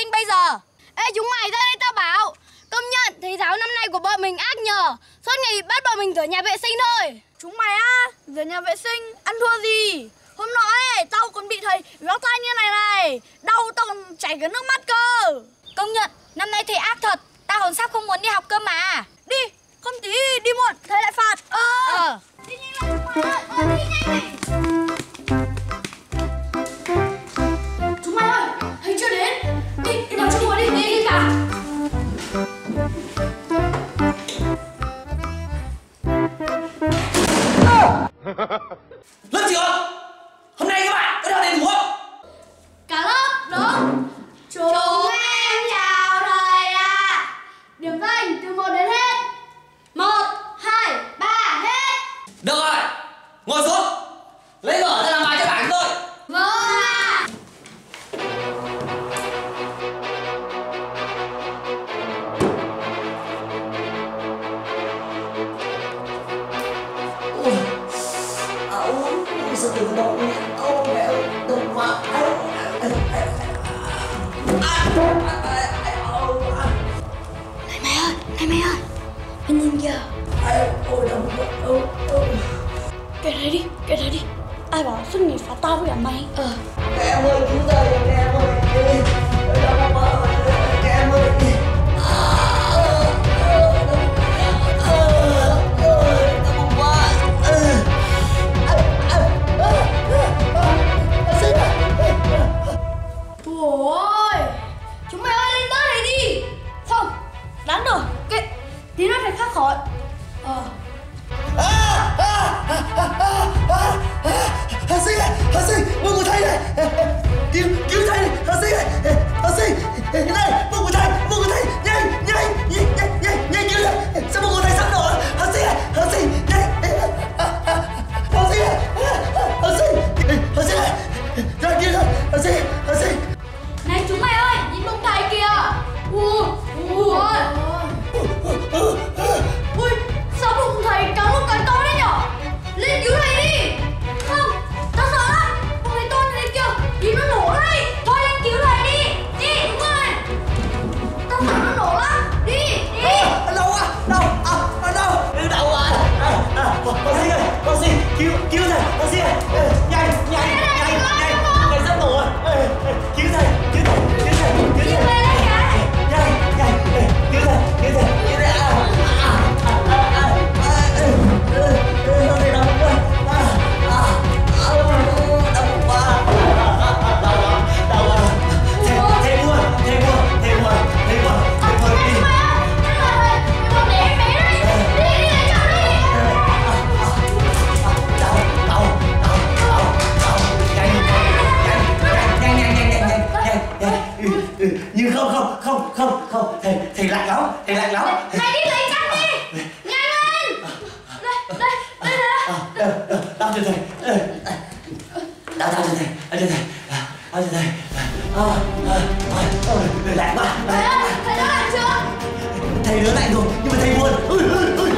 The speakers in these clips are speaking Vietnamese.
sinh bây giờ? Ê chúng mày ra đây tao bảo. Công nhận thầy giáo năm nay của bọn mình ác nhờ. Suốt ngày bắt bọn mình rửa nhà vệ sinh thôi. Chúng mày á, rửa nhà vệ sinh, ăn thua gì? Hôm nọ ấy, tao còn bị thầy véo tay như này này. Đau tao còn chảy cả nước mắt cơ. Công nhận, năm nay thầy ác thật. Tao còn sắp không muốn đi học cơ mà. Này mày ơi, này mày ơi. Anh nhìn giờ Kệ đấy đi, kệ đấy đi. Ai bảo sức nghiệp phá tao với cả mày? Ờ. Mẹ ơi, chúng ta called không không không thầy thầy lạnh lắm thầy lạnh lắm thầy đi lấy chăn đi nhanh lên đây đây đây đây đau chưa thầy đau đau cho thầy đau cho thầy đau cho thầy ôi lạnh quá thầy đã lạnh chưa thầy đứa lạnh rồi nhưng mà thầy buồn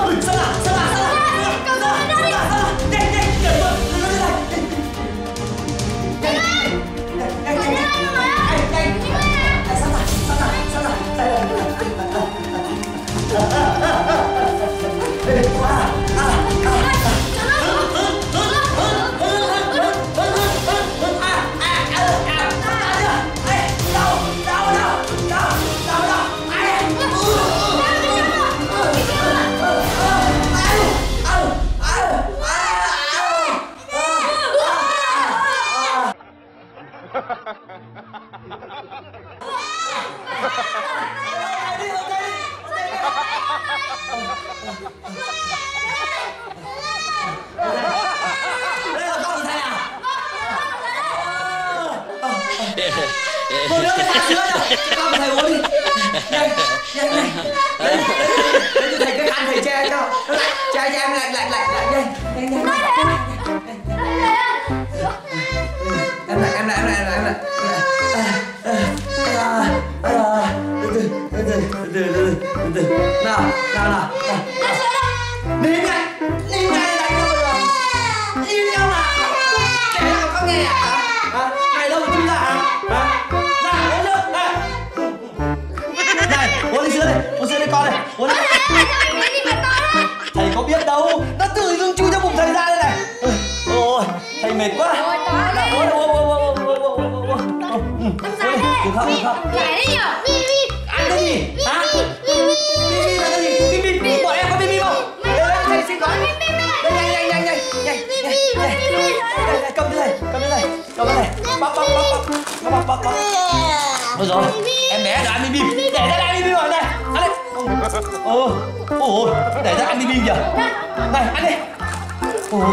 cô đứa phải pha sữa đâu cho con thầy uống đi nhanh nhanh nhanh lấy lấy cho thầy cái khăn thầy che cho nó lạnh che cho em lạnh lạnh lạnh lạnh nhanh nhanh nhanh em lại em lại em lại em lại em lại từ từ từ từ từ từ từ nào nào nào ôi thầy mệt quá. Uống uống uống uống uống uống uống uống uống đừng khóc đừng khóc. Giải đi nhở ăn cái gì? Hả? Bibi là cái gì Bibi bọn em có Bibi không? Đây, thầy xin lỗi. Đây, nhanh nhanh nhanh nhanh nhanh nhanh. Nhanh. cầm cái này cầm cái này cầm cái này. Bóc bóc bóc bóc. Bóc bóc bóc Ôi rồi em bé đã ăn Bibi để ra đây Bibi rồi này ăn đi. Ồ ôi để ra ăn Bibi kìa. Này ăn đi. Ôi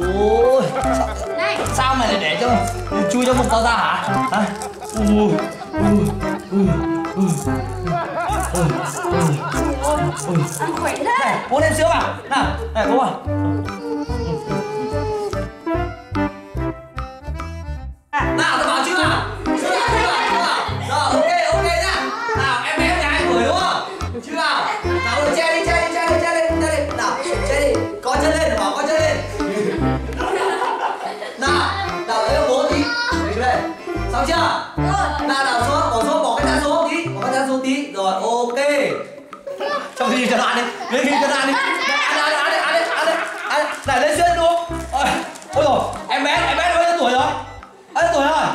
ôi. Này. Sao mày lại để cho chui trong bụng tao ra hả? Hả? Ui ui ui ui Ăn khỏe thế. Này uống thêm sữa vào. Nào này uống vào xong chưa? Ta nào đảo số, bỏ số, bỏ cái ra số tí, bỏ cái ra số tí. Rồi, ok. Trong khi cho nó đi, lấy khi cho nó đi. Ăn ăn ăn ăn ăn ăn ăn này lên sân đúng không ôi ôi rồi em bé em bé bao nhiêu tuổi rồi? Bao nhiêu tuổi rồi?